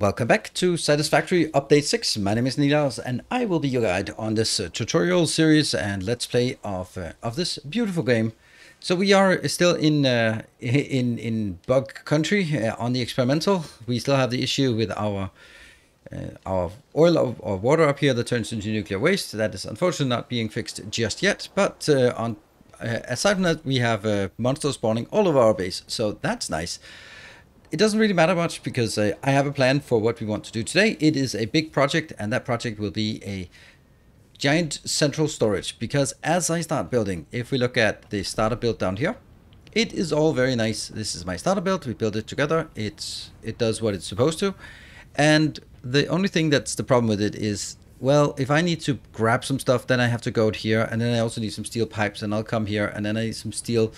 Welcome back to Satisfactory Update 6. My name is Nilaus and I will be your guide on this uh, tutorial series and let's play of, uh, of this beautiful game. So we are still in uh, in in bug country uh, on the experimental. We still have the issue with our uh, our oil or, or, water up here that turns into nuclear waste. That is unfortunately not being fixed just yet. But uh, on aside from that, we have monsters spawning all over our base, so that's nice it doesn't really matter much because uh, I have a plan for what we want to do today. It is a big project and that project will be a giant central storage because as I start building, if we look at the starter build down here, it is all very nice. This is my starter build. We build it together. It's It does what it's supposed to. And the only thing that's the problem with it is, well, if I need to grab some stuff, then I have to go here. And then I also need some steel pipes and I'll come here. And then I need some steel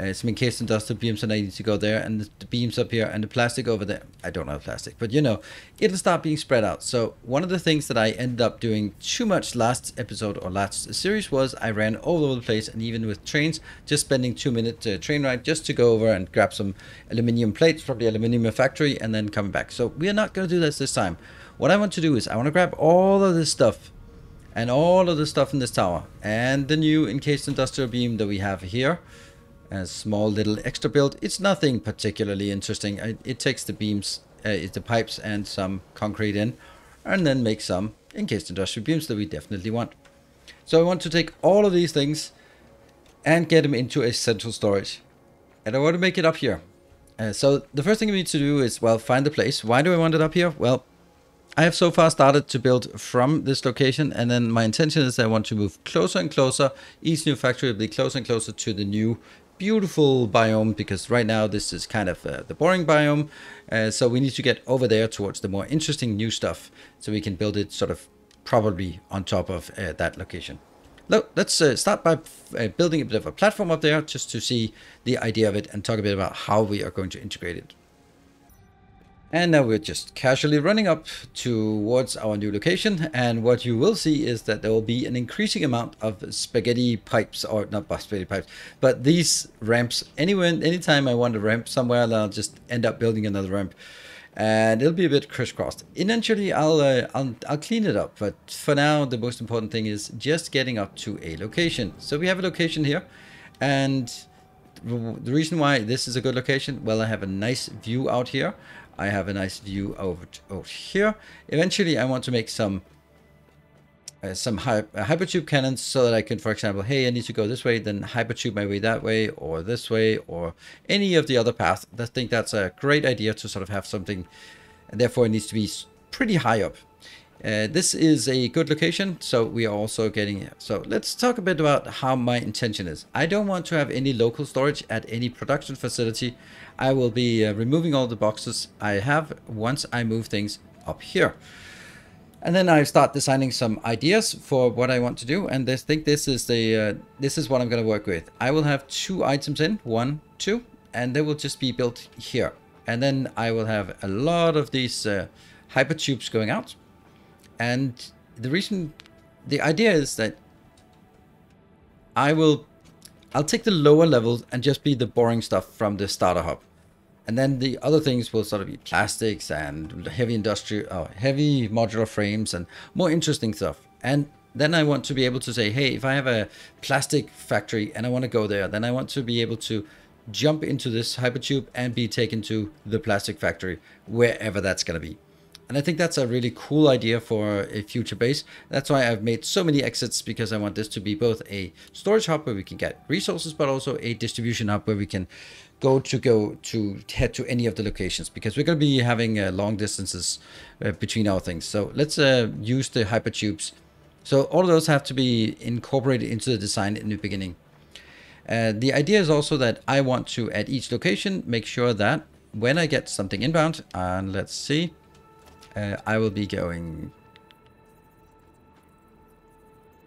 uh, some encased industrial beams and I need to go there and the, the beams up here and the plastic over there. I don't know plastic, but you know, it'll start being spread out. So one of the things that I ended up doing too much last episode or last series was I ran all over the place and even with trains, just spending two minute uh, train ride just to go over and grab some aluminium plates from the aluminium factory and then coming back. So we are not going to do this this time. What I want to do is I want to grab all of this stuff and all of the stuff in this tower and the new encased industrial beam that we have here a small little extra build. It's nothing particularly interesting. It takes the beams, uh, the pipes and some concrete in and then make some encased industrial beams that we definitely want. So I want to take all of these things and get them into a central storage. And I want to make it up here. Uh, so the first thing we need to do is, well, find the place. Why do I want it up here? Well, I have so far started to build from this location and then my intention is I want to move closer and closer. Each new factory will be closer and closer to the new beautiful biome because right now this is kind of uh, the boring biome. Uh, so we need to get over there towards the more interesting new stuff so we can build it sort of probably on top of uh, that location. Look, let's uh, start by uh, building a bit of a platform up there just to see the idea of it and talk a bit about how we are going to integrate it. And now we're just casually running up towards our new location. And what you will see is that there will be an increasing amount of spaghetti pipes, or not spaghetti pipes, but these ramps. Anywhere, anytime I want a ramp somewhere, I'll just end up building another ramp. And it'll be a bit crisscrossed. Eventually, I'll, uh, I'll, I'll clean it up. But for now, the most important thing is just getting up to a location. So we have a location here. And the reason why this is a good location, well, I have a nice view out here. I have a nice view over, over here. Eventually, I want to make some uh, some hy uh, hypertube cannons so that I can, for example, hey, I need to go this way, then hypertube my way that way, or this way, or any of the other paths. I think that's a great idea to sort of have something, and therefore it needs to be pretty high up. Uh, this is a good location, so we are also getting here. So let's talk a bit about how my intention is. I don't want to have any local storage at any production facility. I will be uh, removing all the boxes I have once I move things up here. And then I start designing some ideas for what I want to do. And I think this is the uh, this is what I'm going to work with. I will have two items in, one, two, and they will just be built here. And then I will have a lot of these uh, hyper tubes going out and the reason, the idea is that I will, I'll take the lower levels and just be the boring stuff from the starter hub. And then the other things will sort of be plastics and heavy industrial, uh, heavy modular frames and more interesting stuff. And then I want to be able to say, hey, if I have a plastic factory and I want to go there, then I want to be able to jump into this hypertube and be taken to the plastic factory, wherever that's going to be. And I think that's a really cool idea for a future base. That's why I've made so many exits because I want this to be both a storage hub where we can get resources, but also a distribution hub where we can go to go to head to any of the locations because we're going to be having uh, long distances uh, between our things. So let's uh, use the hypertubes. So all of those have to be incorporated into the design in the beginning. Uh, the idea is also that I want to, at each location, make sure that when I get something inbound, and let's see, uh, I will be going...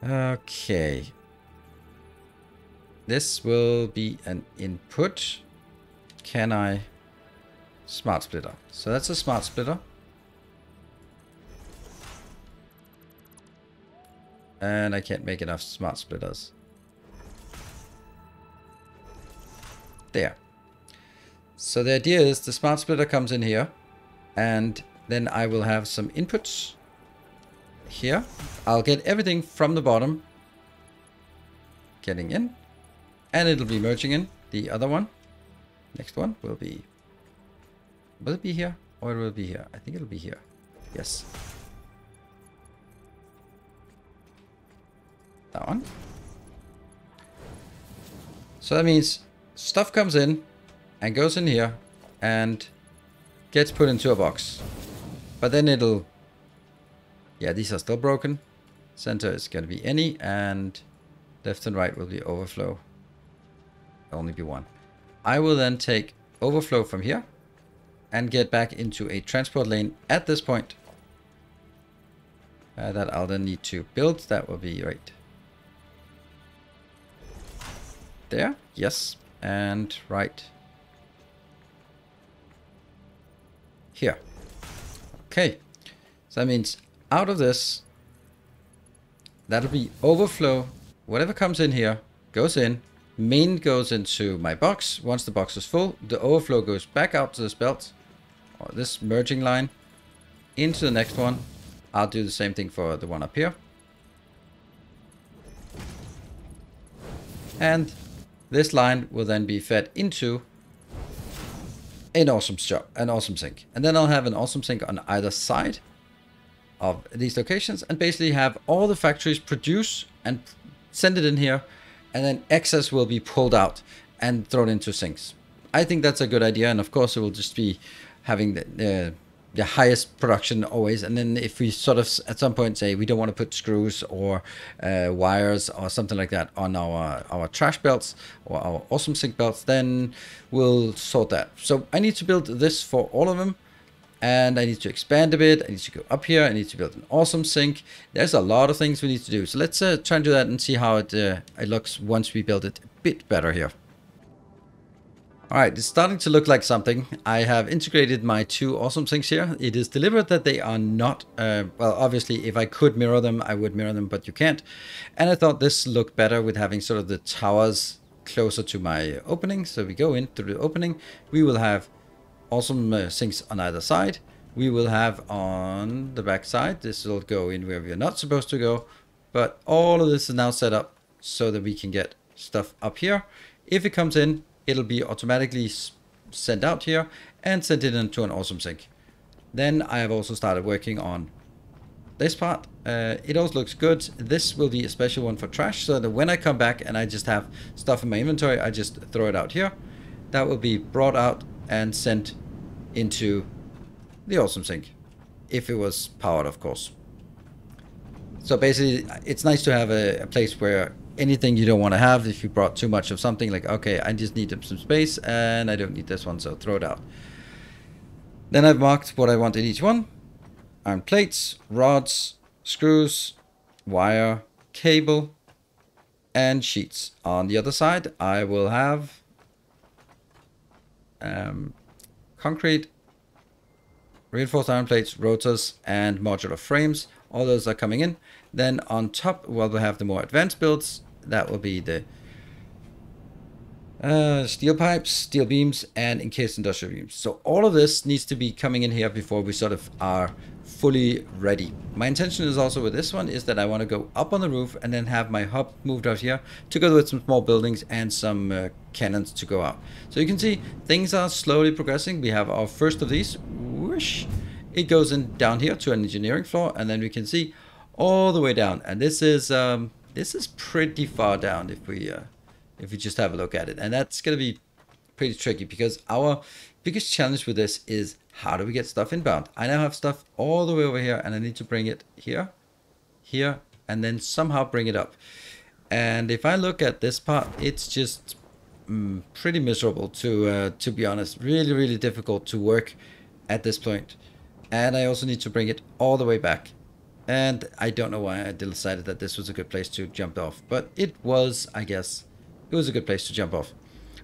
Okay. This will be an input. Can I... Smart splitter. So that's a smart splitter. And I can't make enough smart splitters. There. So the idea is the smart splitter comes in here and Then I will have some inputs here. I'll get everything from the bottom getting in. And it'll be merging in the other one. Next one will be... Will it be here? Or it will be here? I think it'll be here. Yes. That one. So that means stuff comes in and goes in here and gets put into a box. But then it'll... Yeah, these are still broken. Center is going to be any and left and right will be overflow. Only be one. I will then take overflow from here and get back into a transport lane at this point. Uh, that I'll then need to build. That will be right there. Yes. And right here. Okay. So that means out of this, that'll be overflow. Whatever comes in here goes in. Main goes into my box. Once the box is full, the overflow goes back out to this belt, or this merging line, into the next one. I'll do the same thing for the one up here. And this line will then be fed into an awesome shop, an awesome sink. And then I'll have an awesome sink on either side of these locations and basically have all the factories produce and send it in here and then excess will be pulled out and thrown into sinks. I think that's a good idea and of course it will just be having the, uh, the highest production always. And then if we sort of at some point say we don't want to put screws or uh, wires or something like that on our our trash belts or our awesome sink belts, then we'll sort that. So I need to build this for all of them. And I need to expand a bit. I need to go up here. I need to build an awesome sink. There's a lot of things we need to do. So let's uh, try and do that and see how it, uh, it looks once we build it a bit better here. Alright, it's starting to look like something. I have integrated my two awesome sinks here. It is deliberate that they are not, uh, well, obviously, if I could mirror them, I would mirror them, but you can't. And I thought this looked better with having sort of the towers closer to my opening. So we go in through the opening. We will have awesome uh, sinks on either side. We will have on the back side, this will go in where we are not supposed to go. But all of this is now set up so that we can get stuff up here. If it comes in, it'll be automatically sent out here and sent it into an awesome sink. Then I have also started working on this part. Uh, it also looks good. This will be a special one for trash so that when I come back and I just have stuff in my inventory, I just throw it out here. That will be brought out and sent into the awesome sink. If it was powered, of course. So basically, it's nice to have a, a place where anything you don't want to have if you brought too much of something like okay I just need some space and I don't need this one so throw it out. Then I've marked what I want in each one. Iron plates rods screws wire cable and sheets. On the other side I will have um, concrete reinforced iron plates rotors and modular frames. All those are coming in then on top, well, we have the more advanced builds. That will be the uh, steel pipes, steel beams, and encased industrial beams. So all of this needs to be coming in here before we sort of are fully ready. My intention is also with this one is that I want to go up on the roof and then have my hub moved out here together with some small buildings and some uh, cannons to go out. So you can see things are slowly progressing. We have our first of these. Whoosh. It goes in down here to an engineering floor and then we can see all the way down. And this is um, this is pretty far down if we uh, if we just have a look at it. And that's going to be pretty tricky because our biggest challenge with this is how do we get stuff inbound? I now have stuff all the way over here and I need to bring it here, here, and then somehow bring it up. And if I look at this part, it's just mm, pretty miserable to uh, to be honest. Really, really difficult to work at this point. And I also need to bring it all the way back. And I don't know why I decided that this was a good place to jump off. But it was, I guess, it was a good place to jump off.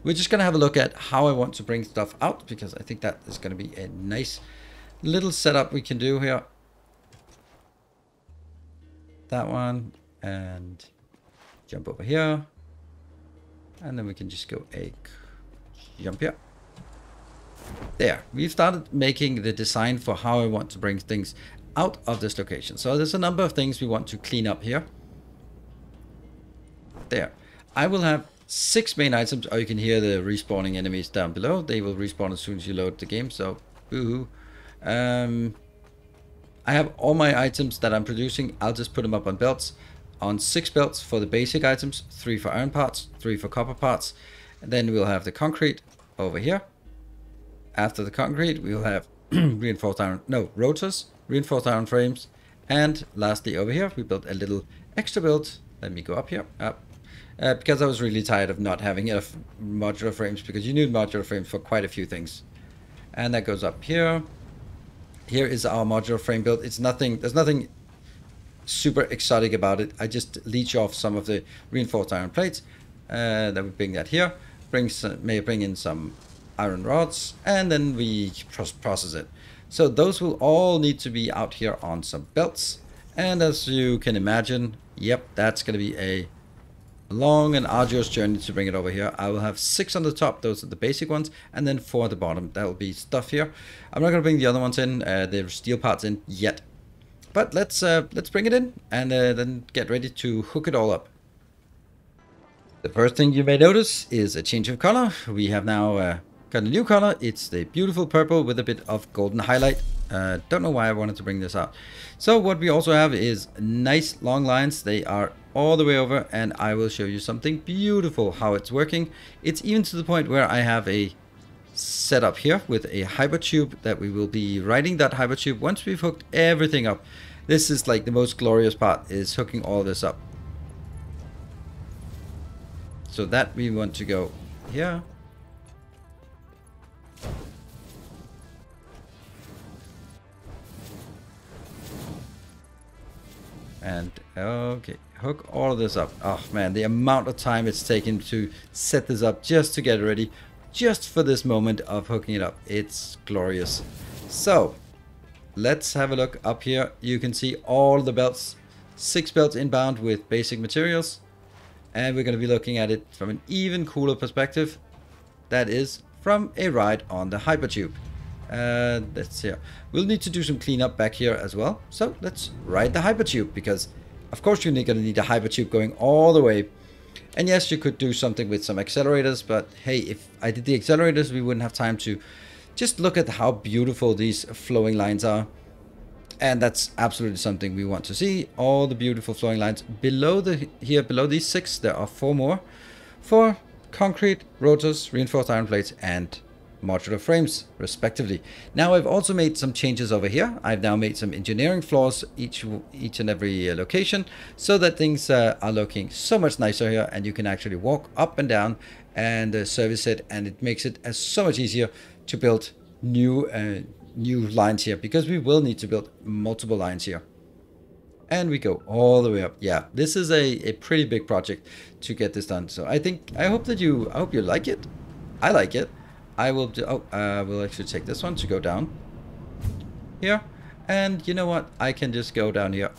We're just going to have a look at how I want to bring stuff out. Because I think that is going to be a nice little setup we can do here. That one. And jump over here. And then we can just go a jump here. There, we've started making the design for how I want to bring things out of this location. So there's a number of things we want to clean up here. There. I will have six main items. Oh, you can hear the respawning enemies down below. They will respawn as soon as you load the game. So, boo um, I have all my items that I'm producing. I'll just put them up on belts. On six belts for the basic items, three for iron parts, three for copper parts. And then we'll have the concrete over here. After the concrete, we'll have reinforced iron, no, rotors, reinforced iron frames. And lastly, over here, we built a little extra build. Let me go up here, up. Uh, because I was really tired of not having enough modular frames, because you need modular frames for quite a few things. And that goes up here. Here is our modular frame build. It's nothing, there's nothing super exotic about it. I just leech off some of the reinforced iron plates. Uh, then we bring that here. Brings, may bring in some iron rods, and then we process it. So those will all need to be out here on some belts. And as you can imagine, yep, that's going to be a long and arduous journey to bring it over here. I will have six on the top, those are the basic ones, and then four at the bottom. That will be stuff here. I'm not going to bring the other ones in, uh, the steel parts in yet. But let's uh, let's bring it in and uh, then get ready to hook it all up. The first thing you may notice is a change of color. We have now uh, got a new color. It's the beautiful purple with a bit of golden highlight. Uh, don't know why I wanted to bring this out. So what we also have is nice long lines. They are all the way over and I will show you something beautiful how it's working. It's even to the point where I have a setup here with a hypertube that we will be riding that hypertube once we've hooked everything up. This is like the most glorious part is hooking all this up. So that we want to go here. And okay, hook all of this up. Oh man, the amount of time it's taken to set this up just to get ready, just for this moment of hooking it up. It's glorious. So, let's have a look up here. You can see all the belts, six belts inbound with basic materials. And we're going to be looking at it from an even cooler perspective. That is from a ride on the Hypertube. Let's see. We'll need to do some cleanup back here as well. So let's ride the Hypertube because of course, you're going to need a hypertube going all the way. And yes, you could do something with some accelerators, but hey, if I did the accelerators, we wouldn't have time to just look at how beautiful these flowing lines are. And that's absolutely something we want to see. All the beautiful flowing lines. Below the here, below these six, there are four more. For concrete, rotors, reinforced iron plates, and modular frames respectively. Now I've also made some changes over here. I've now made some engineering floors each each and every uh, location so that things uh, are looking so much nicer here and you can actually walk up and down and uh, service it and it makes it as so much easier to build new uh, new lines here because we will need to build multiple lines here. And we go all the way up. Yeah, this is a, a pretty big project to get this done. So I think, I hope that you, I hope you like it. I like it. I will do, oh, uh, we'll actually take this one to go down here. And you know what? I can just go down here.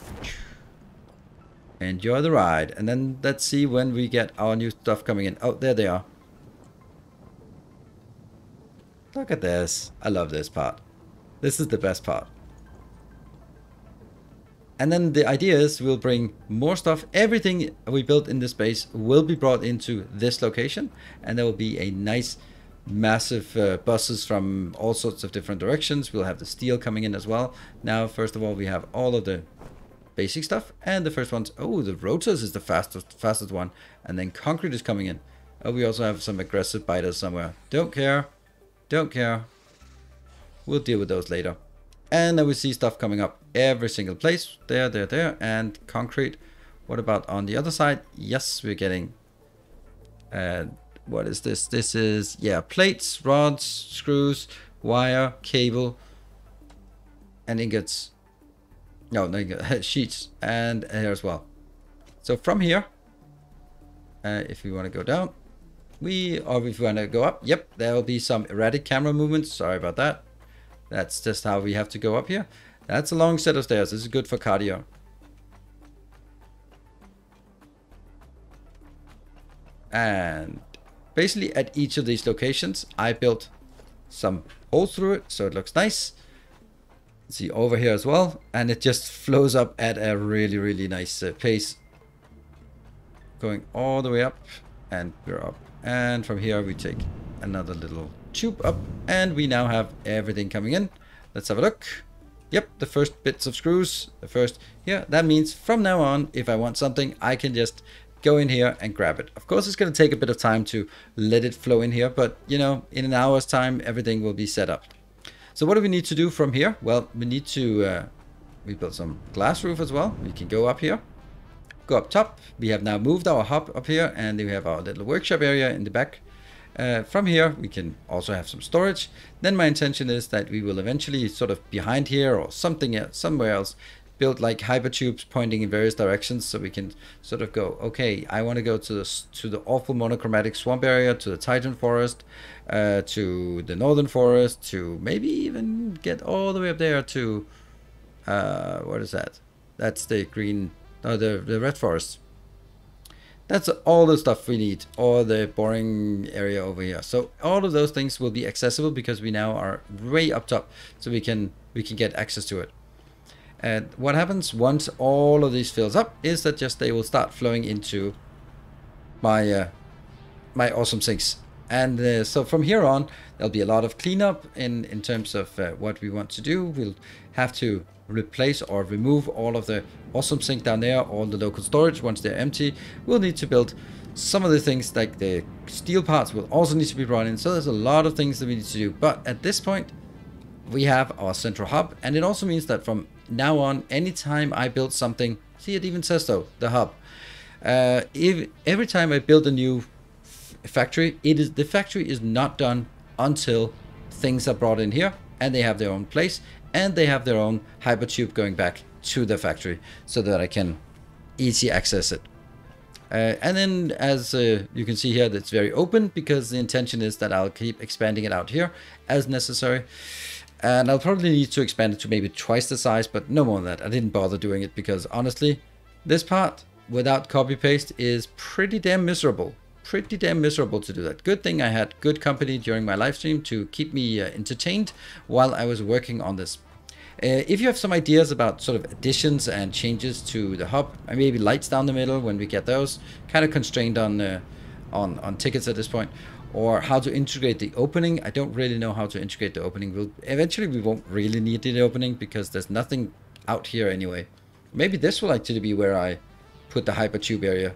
Enjoy the ride. And then let's see when we get our new stuff coming in. Oh, there they are. Look at this. I love this part. This is the best part. And then the idea is we'll bring more stuff. Everything we built in this base will be brought into this location. And there will be a nice massive uh, buses from all sorts of different directions. We'll have the steel coming in as well. Now, first of all, we have all of the basic stuff. And the first one's, oh, the rotors is the fastest, fastest one. And then concrete is coming in. Oh, we also have some aggressive biters somewhere. Don't care. Don't care. We'll deal with those later. And then we see stuff coming up every single place. There, there, there. And concrete. What about on the other side? Yes, we're getting... Uh, what is this? This is, yeah, plates, rods, screws, wire, cable, and ingots. No, no sheets, and here as well. So from here, uh, if we want to go down, we, or if we want to go up, yep, there will be some erratic camera movements. Sorry about that. That's just how we have to go up here. That's a long set of stairs. This is good for cardio. And basically at each of these locations, I built some holes through it, so it looks nice. See over here as well, and it just flows up at a really, really nice uh, pace. Going all the way up, and we're up. And from here we take another little tube up, and we now have everything coming in. Let's have a look. Yep, the first bits of screws, the first here. That means from now on, if I want something, I can just go in here and grab it. Of course, it's going to take a bit of time to let it flow in here, but you know, in an hour's time, everything will be set up. So what do we need to do from here? Well, we need to, uh, we built some glass roof as well. We can go up here, go up top. We have now moved our hub up here and we have our little workshop area in the back. Uh, from here, we can also have some storage. Then my intention is that we will eventually sort of behind here or something else, somewhere else, build like hypertubes pointing in various directions so we can sort of go, okay, I want to go to the, to the awful monochromatic swamp area, to the Titan forest, uh, to the northern forest, to maybe even get all the way up there to, uh, what is that? That's the green, no, the, the red forest. That's all the stuff we need, all the boring area over here. So all of those things will be accessible because we now are way up top, so we can we can get access to it. And what happens once all of these fills up is that just they will start flowing into my uh, my awesome sinks. And uh, so from here on, there'll be a lot of cleanup in in terms of uh, what we want to do. We'll have to replace or remove all of the awesome sink down there, all the local storage once they're empty. We'll need to build some of the things like the steel parts will also need to be brought in. So there's a lot of things that we need to do. But at this point, we have our central hub. And it also means that from now on, anytime I build something, see it even says so, the hub. Uh, if every time I build a new factory, it is the factory is not done until things are brought in here and they have their own place and they have their own hypertube going back to the factory so that I can easy access it. Uh, and then as uh, you can see here, that's very open because the intention is that I'll keep expanding it out here as necessary. And I'll probably need to expand it to maybe twice the size, but no more than that. I didn't bother doing it because honestly, this part without copy paste is pretty damn miserable pretty damn miserable to do that. Good thing I had good company during my live stream to keep me uh, entertained while I was working on this. Uh, if you have some ideas about sort of additions and changes to the hub, maybe lights down the middle when we get those, kind of constrained on uh, on on tickets at this point, or how to integrate the opening. I don't really know how to integrate the opening. We'll eventually we won't really need the opening because there's nothing out here anyway. Maybe this will actually be where I put the hypertube area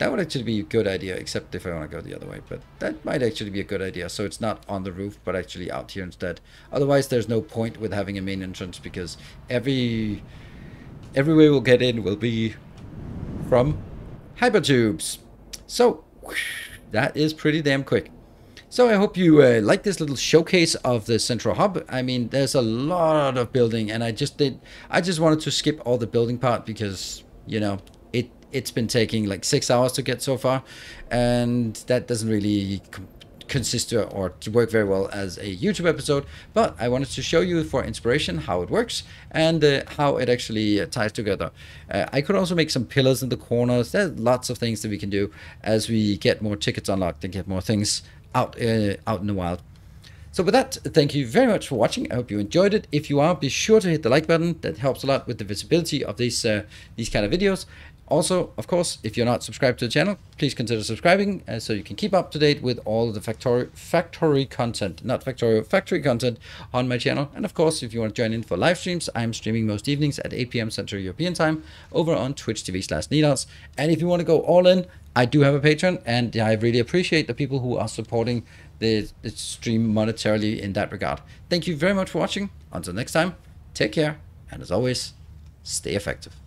that would actually be a good idea, except if I want to go the other way. But that might actually be a good idea. So it's not on the roof, but actually out here instead. Otherwise, there's no point with having a main entrance because every every way we'll get in will be from hypertubes. So that is pretty damn quick. So I hope you uh, like this little showcase of the central hub. I mean, there's a lot of building, and I just did. I just wanted to skip all the building part because you know it it's been taking like six hours to get so far, and that doesn't really consist or to work very well as a YouTube episode, but I wanted to show you for inspiration how it works and uh, how it actually uh, ties together. Uh, I could also make some pillars in the corners. There's lots of things that we can do as we get more tickets unlocked and get more things out uh, out in the wild. So with that, thank you very much for watching. I hope you enjoyed it. If you are, be sure to hit the like button. That helps a lot with the visibility of these uh, these kind of videos. Also, of course, if you're not subscribed to the channel, please consider subscribing uh, so you can keep up to date with all the factory, factory content, not factory, factory content on my channel. And of course, if you want to join in for live streams, I'm streaming most evenings at 8 p.m. Central European time over on Twitch TV slash Nilaus. And if you want to go all in, I do have a Patreon and I really appreciate the people who are supporting the, the stream monetarily in that regard. Thank you very much for watching. Until next time, take care. And as always, stay effective.